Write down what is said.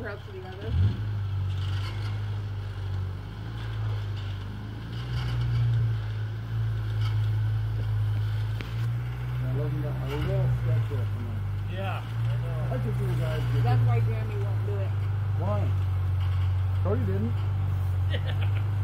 drugs together. Yeah, I know. That's why Grammy won't do it. Why? No, you didn't.